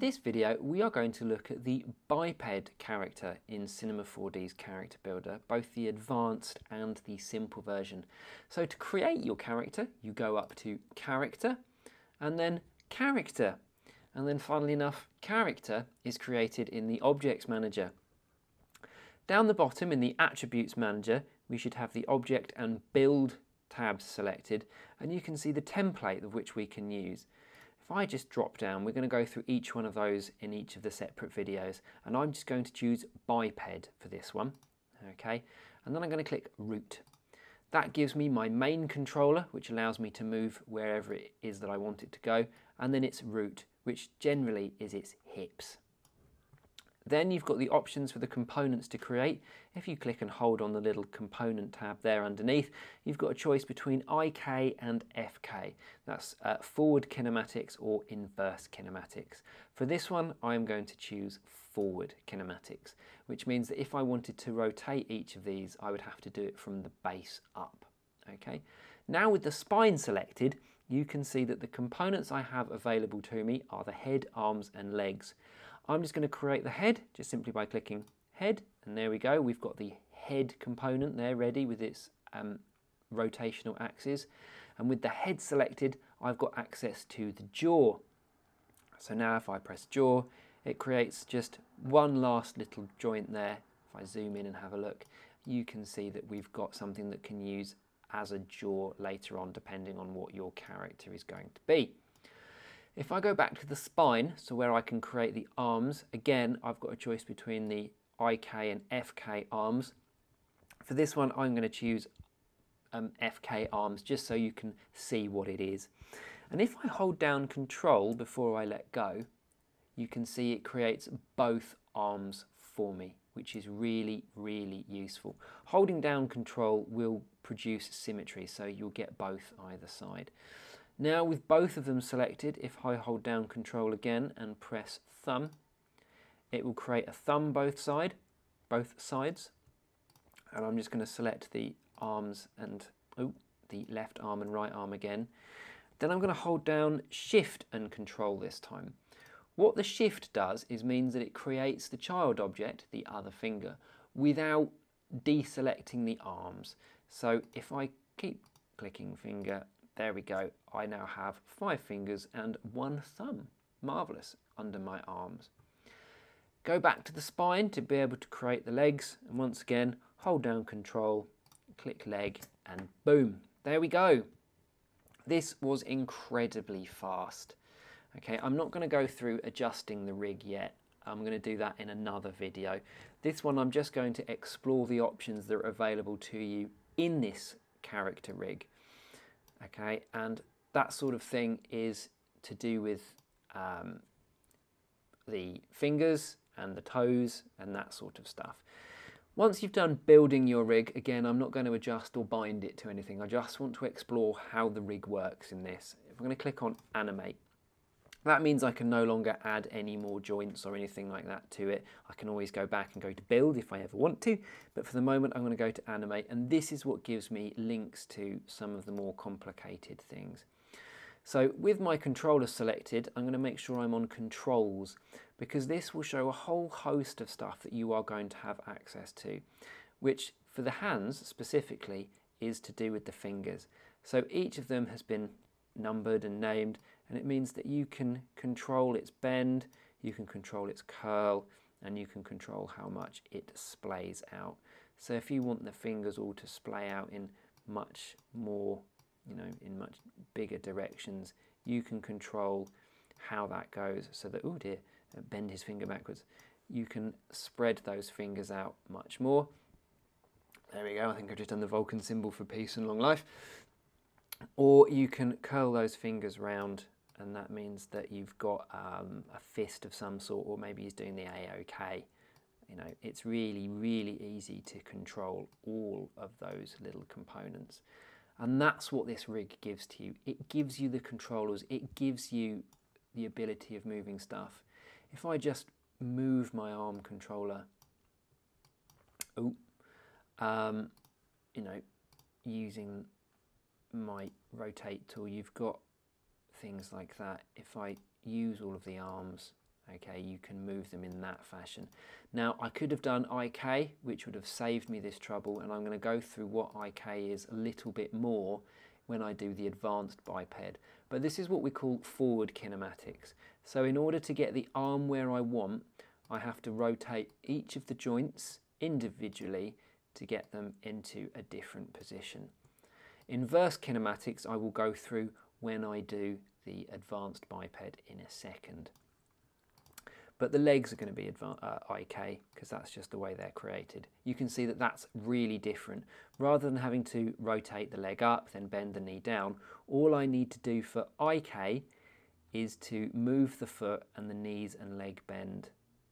this video, we are going to look at the biped character in Cinema 4D's character builder, both the advanced and the simple version. So to create your character, you go up to character and then character. And then funnily enough, character is created in the objects manager. Down the bottom in the attributes manager, we should have the object and build tabs selected and you can see the template of which we can use. If I just drop down, we're going to go through each one of those in each of the separate videos and I'm just going to choose biped for this one okay? And then I'm going to click root that gives me my main controller which allows me to move wherever it is that I want it to go and then its root which generally is its hips then you've got the options for the components to create. If you click and hold on the little component tab there underneath, you've got a choice between IK and FK. That's uh, forward kinematics or inverse kinematics. For this one, I'm going to choose forward kinematics, which means that if I wanted to rotate each of these, I would have to do it from the base up. Okay. Now with the spine selected, you can see that the components I have available to me are the head, arms and legs. I'm just going to create the head just simply by clicking head and there we go. We've got the head component there ready with its um, rotational axis and with the head selected I've got access to the jaw. So now if I press jaw it creates just one last little joint there. If I zoom in and have a look you can see that we've got something that can use as a jaw later on depending on what your character is going to be. If I go back to the spine, so where I can create the arms, again, I've got a choice between the IK and FK arms. For this one, I'm going to choose um, FK arms just so you can see what it is. And if I hold down control before I let go, you can see it creates both arms for me, which is really, really useful. Holding down control will produce symmetry, so you'll get both either side. Now with both of them selected, if I hold down control again and press thumb, it will create a thumb both side, both sides. And I'm just going to select the arms and oh, the left arm and right arm again. Then I'm going to hold down shift and control this time. What the shift does is means that it creates the child object, the other finger, without deselecting the arms. So if I keep clicking finger there we go. I now have five fingers and one thumb. Marvellous under my arms. Go back to the spine to be able to create the legs. And once again, hold down control, click leg, and boom, there we go. This was incredibly fast. Okay, I'm not going to go through adjusting the rig yet. I'm going to do that in another video. This one I'm just going to explore the options that are available to you in this character rig okay and that sort of thing is to do with um, the fingers and the toes and that sort of stuff. Once you've done building your rig, again, I'm not going to adjust or bind it to anything. I just want to explore how the rig works in this. If I'm going to click on animate, that means I can no longer add any more joints or anything like that to it. I can always go back and go to build if I ever want to, but for the moment I'm going to go to animate and this is what gives me links to some of the more complicated things. So with my controller selected, I'm going to make sure I'm on controls because this will show a whole host of stuff that you are going to have access to, which for the hands specifically is to do with the fingers. So each of them has been numbered and named and it means that you can control its bend, you can control its curl, and you can control how much it splays out. So if you want the fingers all to splay out in much more, you know, in much bigger directions, you can control how that goes so that, oh dear, uh, bend his finger backwards. You can spread those fingers out much more. There we go, I think I've just done the Vulcan symbol for peace and long life. Or you can curl those fingers round and that means that you've got um, a fist of some sort, or maybe he's doing the AOK. You know, it's really, really easy to control all of those little components. And that's what this rig gives to you. It gives you the controllers, it gives you the ability of moving stuff. If I just move my arm controller, oh, um, you know, using my rotate tool, you've got things like that, if I use all of the arms, Okay, you can move them in that fashion. Now, I could have done IK, which would have saved me this trouble, and I'm going to go through what IK is a little bit more when I do the advanced biped. But this is what we call forward kinematics. So in order to get the arm where I want, I have to rotate each of the joints individually to get them into a different position. Inverse kinematics I will go through when I do the advanced biped in a second. But the legs are going to be uh, IK because that's just the way they're created. You can see that that's really different. Rather than having to rotate the leg up, then bend the knee down, all I need to do for IK is to move the foot and the knees and leg bend.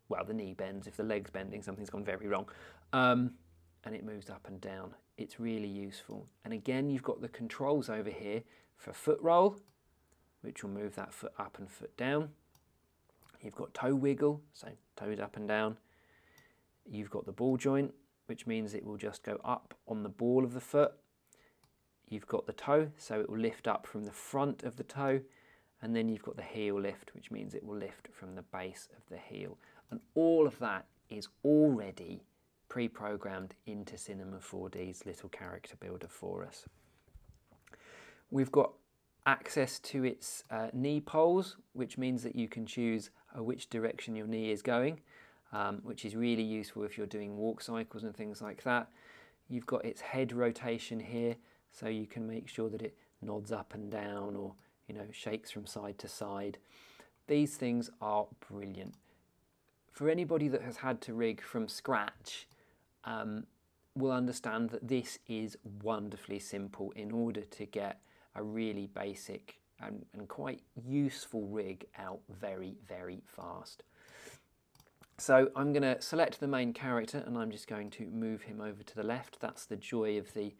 Well, the knee bends. If the leg's bending, something's gone very wrong. Um, and it moves up and down. It's really useful. And again, you've got the controls over here for foot roll, which will move that foot up and foot down. You've got toe wiggle, so toes up and down. You've got the ball joint, which means it will just go up on the ball of the foot. You've got the toe, so it will lift up from the front of the toe. And then you've got the heel lift, which means it will lift from the base of the heel. And all of that is already pre-programmed into Cinema 4D's little character builder for us. We've got access to its uh, knee poles, which means that you can choose uh, which direction your knee is going, um, which is really useful if you're doing walk cycles and things like that. You've got its head rotation here, so you can make sure that it nods up and down or you know shakes from side to side. These things are brilliant. For anybody that has had to rig from scratch, um, will understand that this is wonderfully simple in order to get a really basic and, and quite useful rig out very, very fast. So I'm going to select the main character and I'm just going to move him over to the left. That's the joy of the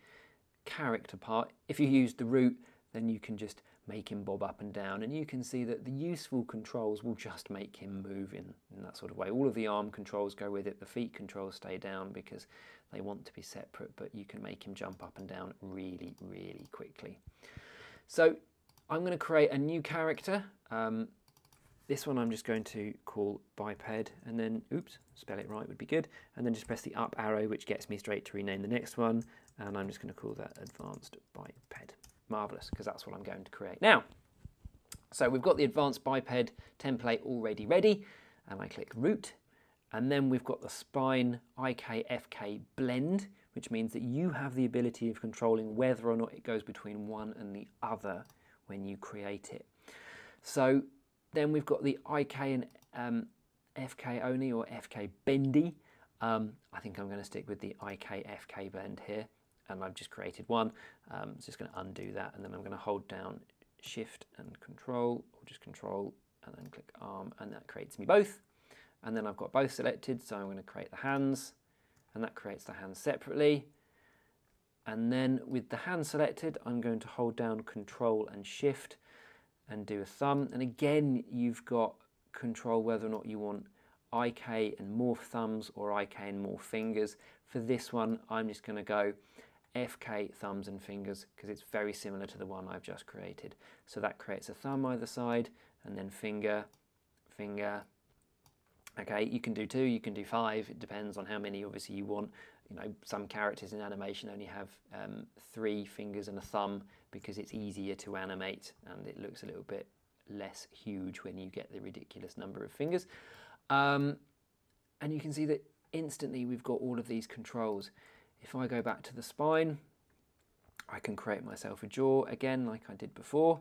character part. If you use the root, then you can just make him bob up and down and you can see that the useful controls will just make him move in, in that sort of way. All of the arm controls go with it, the feet controls stay down because they want to be separate, but you can make him jump up and down really, really quickly. So I'm going to create a new character. Um, this one I'm just going to call biped and then, oops, spell it right would be good. And then just press the up arrow, which gets me straight to rename the next one. And I'm just going to call that advanced biped. Marvellous, because that's what I'm going to create. Now, so we've got the advanced biped template already ready. And I click root. And then we've got the spine IKFK blend, which means that you have the ability of controlling whether or not it goes between one and the other when you create it. So then we've got the IK and um, FK only or FK bendy. Um, I think I'm going to stick with the IK FK blend here and I've just created one. Um, so just going to undo that and then I'm going to hold down shift and control or just control and then click arm and that creates me both. And then I've got both selected so I'm going to create the hands and that creates the hands separately. And then with the hand selected, I'm going to hold down control and shift and do a thumb. And again, you've got control whether or not you want IK and morph thumbs or IK and morph fingers. For this one, I'm just going to go FK thumbs and fingers because it's very similar to the one I've just created. So that creates a thumb either side and then finger, finger. Okay, you can do two, you can do five. It depends on how many obviously you want you know, some characters in animation only have um, three fingers and a thumb because it's easier to animate and it looks a little bit less huge when you get the ridiculous number of fingers. Um, and you can see that instantly we've got all of these controls. If I go back to the spine, I can create myself a jaw again like I did before.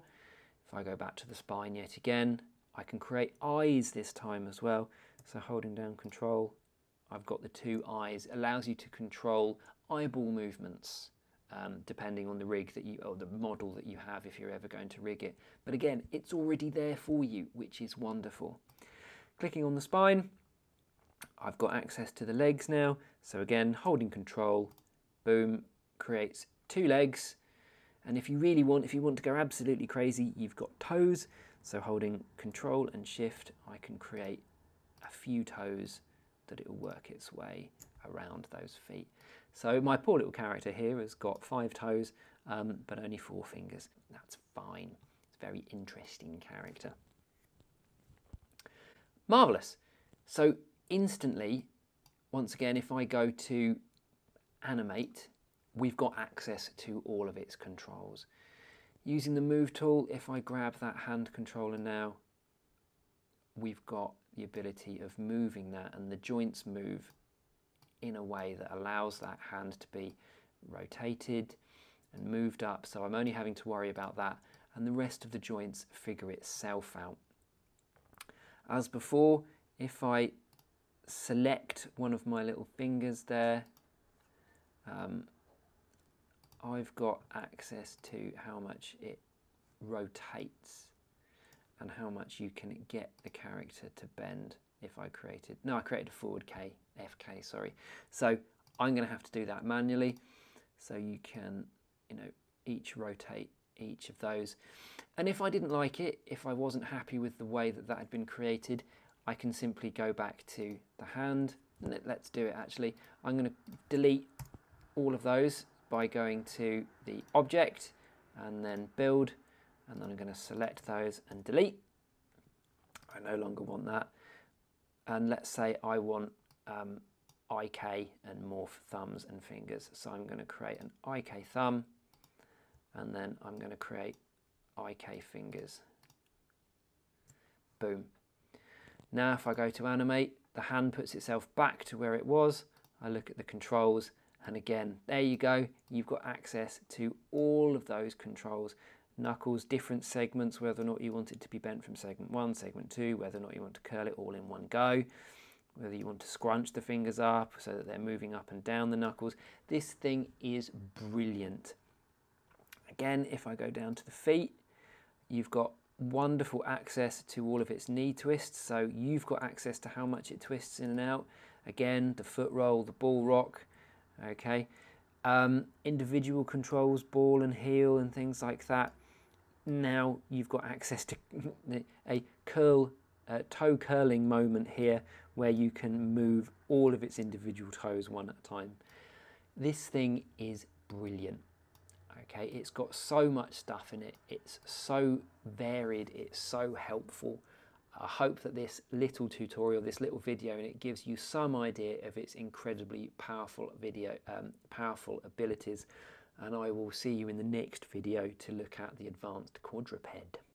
If I go back to the spine yet again, I can create eyes this time as well. So holding down control, I've got the two eyes, allows you to control eyeball movements um, depending on the rig that you, or the model that you have if you're ever going to rig it. But again, it's already there for you, which is wonderful. Clicking on the spine, I've got access to the legs now. So again, holding control, boom, creates two legs. And if you really want, if you want to go absolutely crazy, you've got toes. So holding control and shift, I can create a few toes that it will work its way around those feet. So my poor little character here has got five toes, um, but only four fingers. That's fine. It's a very interesting character. Marvellous. So instantly, once again, if I go to animate, we've got access to all of its controls. Using the move tool, if I grab that hand controller now, we've got the ability of moving that and the joints move in a way that allows that hand to be rotated and moved up. So I'm only having to worry about that and the rest of the joints figure itself out. As before, if I select one of my little fingers there, um, I've got access to how much it rotates and how much you can get the character to bend if I created, no I created a forward K, FK, sorry. So I'm going to have to do that manually so you can, you know, each rotate each of those. And if I didn't like it, if I wasn't happy with the way that that had been created, I can simply go back to the hand. And let's do it actually. I'm going to delete all of those by going to the object and then build and then I'm going to select those and delete. I no longer want that. And let's say I want um, IK and morph thumbs and fingers. So I'm going to create an IK thumb and then I'm going to create IK fingers. Boom. Now if I go to animate, the hand puts itself back to where it was. I look at the controls and again, there you go. You've got access to all of those controls. Knuckles, different segments, whether or not you want it to be bent from segment one, segment two, whether or not you want to curl it all in one go, whether you want to scrunch the fingers up so that they're moving up and down the knuckles. This thing is brilliant. Again, if I go down to the feet, you've got wonderful access to all of its knee twists. So you've got access to how much it twists in and out. Again, the foot roll, the ball rock, okay. Um, individual controls, ball and heel and things like that. Now you've got access to a curl, toe curling moment here where you can move all of its individual toes one at a time. This thing is brilliant okay? It's got so much stuff in it. It's so varied. It's so helpful. I hope that this little tutorial this little video and it gives you some idea of its incredibly powerful video um, powerful abilities. And I will see you in the next video to look at the advanced quadruped